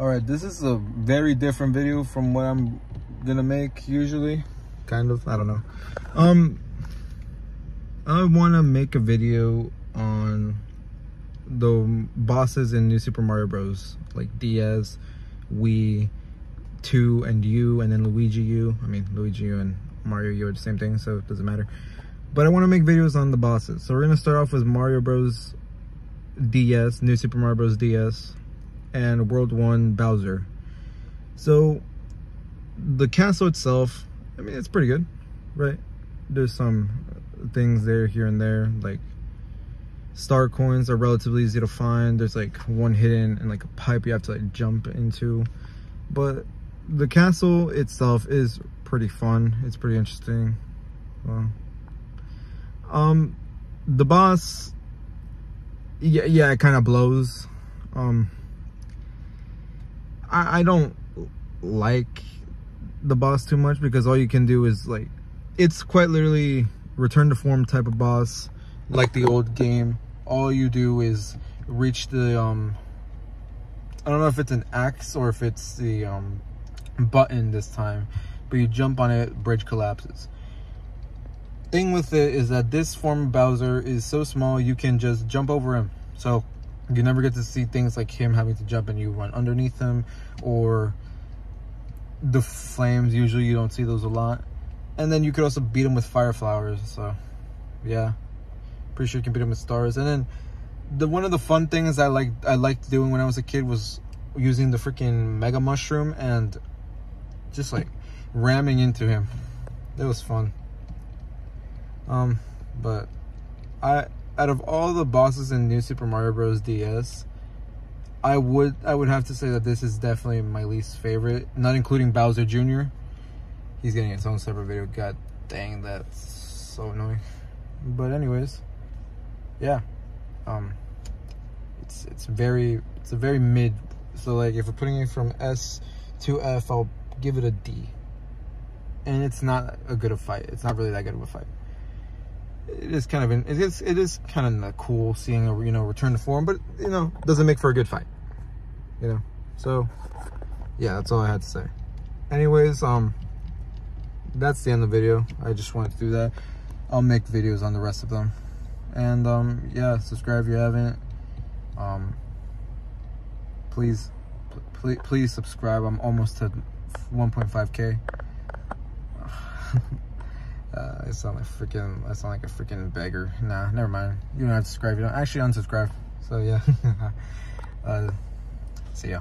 All right, this is a very different video from what I'm gonna make usually. Kind of, I don't know. Um, I want to make a video on the bosses in New Super Mario Bros. Like DS Wii, 2, and U, and then Luigi U. I mean, Luigi U and Mario U are the same thing, so it doesn't matter. But I want to make videos on the bosses. So we're gonna start off with Mario Bros. DS, New Super Mario Bros. DS and World 1 Bowser. So, the castle itself, I mean, it's pretty good, right? There's some things there, here and there, like star coins are relatively easy to find. There's like one hidden and like a pipe you have to like jump into. But the castle itself is pretty fun. It's pretty interesting. Well, um, the boss, yeah, yeah, it kind of blows. Um, I, I don't like the boss too much because all you can do is like it's quite literally return to form type of boss like the old game. All you do is reach the um i don't know if it's an axe or if it's the um button this time but you jump on it bridge collapses. Thing with it is that this form of bowser is so small you can just jump over him. So you never get to see things like him having to jump and you run underneath him or the flames. Usually you don't see those a lot. And then you could also beat him with fire flowers. So yeah, pretty sure you can beat him with stars. And then the one of the fun things I like I liked doing when I was a kid was using the freaking mega mushroom and just like ramming into him. It was fun. Um, but I out of all the bosses in New Super Mario Bros. DS, I would I would have to say that this is definitely my least favorite, not including Bowser Jr. He's getting its own separate video. God dang, that's so annoying. But anyways, yeah, um, it's it's very it's a very mid. So like if we're putting it from S to F, I'll give it a D. And it's not a good a fight. It's not really that good of a fight it is kind of it is it is kind of cool seeing a you know return to form, but you know doesn't make for a good fight. You know, so yeah, that's all I had to say. Anyways, um, that's the end of the video. I just wanted to do that. I'll make videos on the rest of them, and um, yeah, subscribe if you haven't. Um, please, please, please subscribe. I'm almost to 1.5k. I sound like freaking, I sound like a freaking beggar. Nah, never mind. You don't have to subscribe. You don't actually unsubscribe. So yeah. uh, see ya.